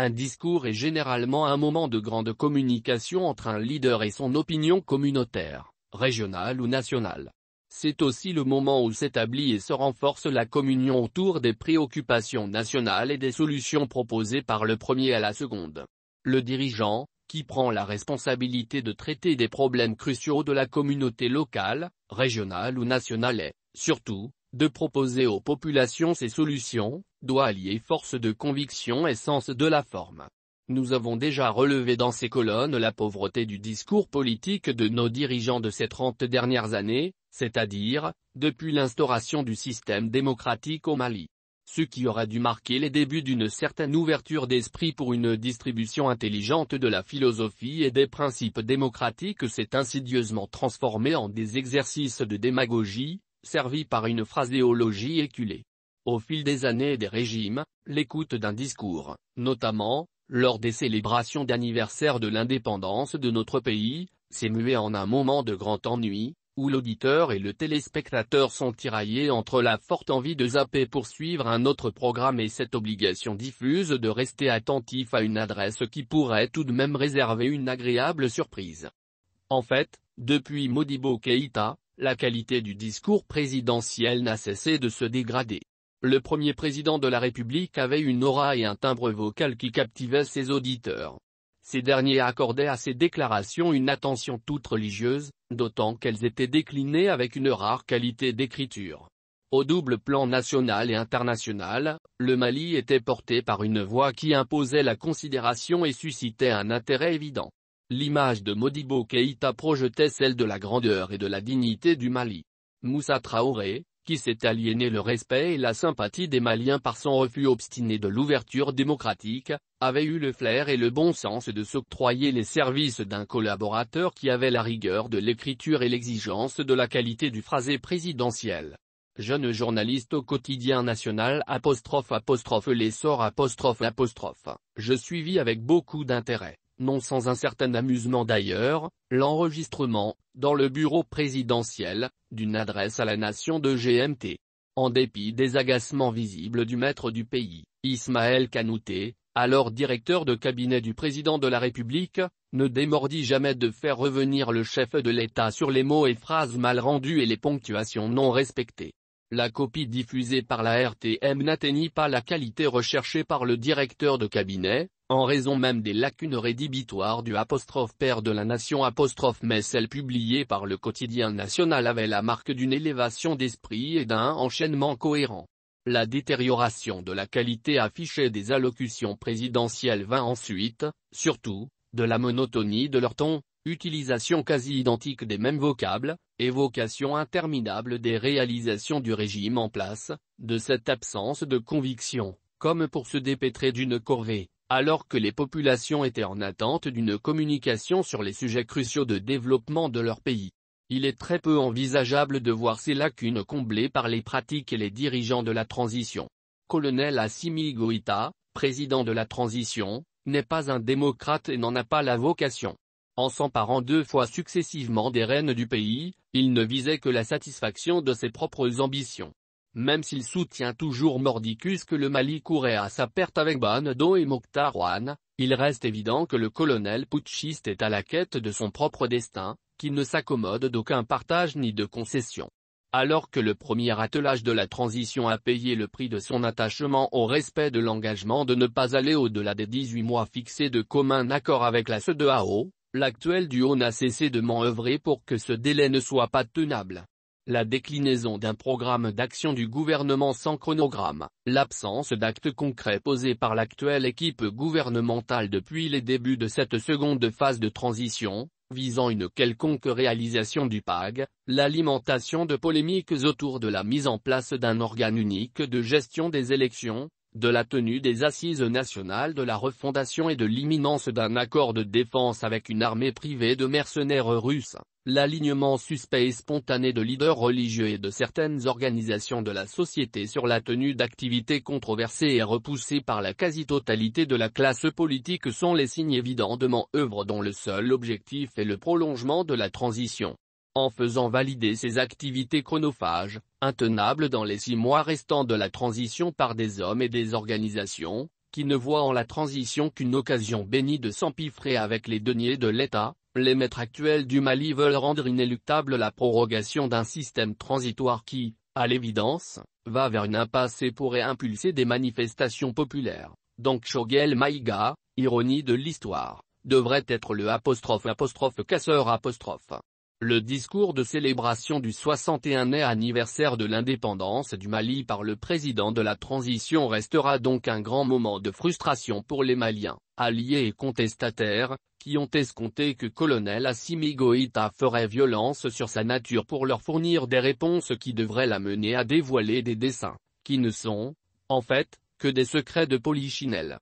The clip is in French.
Un discours est généralement un moment de grande communication entre un leader et son opinion communautaire, régionale ou nationale. C'est aussi le moment où s'établit et se renforce la communion autour des préoccupations nationales et des solutions proposées par le premier à la seconde. Le dirigeant, qui prend la responsabilité de traiter des problèmes cruciaux de la communauté locale, régionale ou nationale est, surtout, de proposer aux populations ces solutions, doit allier force de conviction et sens de la forme. Nous avons déjà relevé dans ces colonnes la pauvreté du discours politique de nos dirigeants de ces trente dernières années, c'est-à-dire, depuis l'instauration du système démocratique au Mali ce qui aura dû marquer les débuts d'une certaine ouverture d'esprit pour une distribution intelligente de la philosophie et des principes démocratiques s'est insidieusement transformé en des exercices de démagogie, servis par une phraséologie éculée. Au fil des années et des régimes, l'écoute d'un discours, notamment, lors des célébrations d'anniversaire de l'indépendance de notre pays, s'est muée en un moment de grand ennui, où l'auditeur et le téléspectateur sont tiraillés entre la forte envie de zapper pour suivre un autre programme et cette obligation diffuse de rester attentif à une adresse qui pourrait tout de même réserver une agréable surprise. En fait, depuis Modibo Keïta, la qualité du discours présidentiel n'a cessé de se dégrader. Le premier président de la République avait une aura et un timbre vocal qui captivaient ses auditeurs. Ces derniers accordaient à ces déclarations une attention toute religieuse, d'autant qu'elles étaient déclinées avec une rare qualité d'écriture. Au double plan national et international, le Mali était porté par une voix qui imposait la considération et suscitait un intérêt évident. L'image de Modibo Keïta projetait celle de la grandeur et de la dignité du Mali. Moussa Traoré, qui s'est aliéné le respect et la sympathie des Maliens par son refus obstiné de l'ouverture démocratique, avait eu le flair et le bon sens de s'octroyer les services d'un collaborateur qui avait la rigueur de l'écriture et l'exigence de la qualité du phrasé présidentiel. Jeune journaliste au quotidien national l'essor je suivis avec beaucoup d'intérêt non sans un certain amusement d'ailleurs, l'enregistrement, dans le bureau présidentiel, d'une adresse à la nation de GMT. En dépit des agacements visibles du maître du pays, Ismaël Kanouté, alors directeur de cabinet du président de la République, ne démordit jamais de faire revenir le chef de l'État sur les mots et phrases mal rendus et les ponctuations non respectées. La copie diffusée par la RTM n'atteignit pas la qualité recherchée par le directeur de cabinet, en raison même des lacunes rédhibitoires du apostrophe père de la nation mais celle publiée par le quotidien national avait la marque d'une élévation d'esprit et d'un enchaînement cohérent. La détérioration de la qualité affichée des allocutions présidentielles vint ensuite, surtout, de la monotonie de leur ton, utilisation quasi identique des mêmes vocables, évocation interminable des réalisations du régime en place, de cette absence de conviction, comme pour se dépêtrer d'une corvée alors que les populations étaient en attente d'une communication sur les sujets cruciaux de développement de leur pays. Il est très peu envisageable de voir ces lacunes comblées par les pratiques et les dirigeants de la transition. Colonel Assimi Goïta, président de la transition, n'est pas un démocrate et n'en a pas la vocation. En s'emparant deux fois successivement des rênes du pays, il ne visait que la satisfaction de ses propres ambitions. Même s'il soutient toujours Mordicus que le Mali courait à sa perte avec Banado et Mokhtar il reste évident que le colonel putschiste est à la quête de son propre destin, qui ne s'accommode d'aucun partage ni de concession. Alors que le premier attelage de la transition a payé le prix de son attachement au respect de l'engagement de ne pas aller au-delà des 18 mois fixés de commun accord avec la CEDEAO, l'actuel duo n'a cessé de m'enœuvrer pour que ce délai ne soit pas tenable la déclinaison d'un programme d'action du gouvernement sans chronogramme, l'absence d'actes concrets posés par l'actuelle équipe gouvernementale depuis les débuts de cette seconde phase de transition, visant une quelconque réalisation du PAG, l'alimentation de polémiques autour de la mise en place d'un organe unique de gestion des élections, de la tenue des assises nationales de la refondation et de l'imminence d'un accord de défense avec une armée privée de mercenaires russes, l'alignement suspect et spontané de leaders religieux et de certaines organisations de la société sur la tenue d'activités controversées et repoussées par la quasi-totalité de la classe politique sont les signes évidents de dont le seul objectif est le prolongement de la transition. En faisant valider ces activités chronophages, intenables dans les six mois restants de la transition par des hommes et des organisations, qui ne voient en la transition qu'une occasion bénie de s'empiffrer avec les deniers de l'État, les maîtres actuels du Mali veulent rendre inéluctable la prorogation d'un système transitoire qui, à l'évidence, va vers une impasse et pourrait impulser des manifestations populaires. Donc Shogel Maïga, ironie de l'histoire, devrait être le apostrophe apostrophe casseur. Le discours de célébration du 61e anniversaire de l'indépendance du Mali par le président de la transition restera donc un grand moment de frustration pour les Maliens, alliés et contestataires, qui ont escompté que colonel Assimi Goïta ferait violence sur sa nature pour leur fournir des réponses qui devraient l'amener à dévoiler des dessins, qui ne sont, en fait, que des secrets de polichinelle.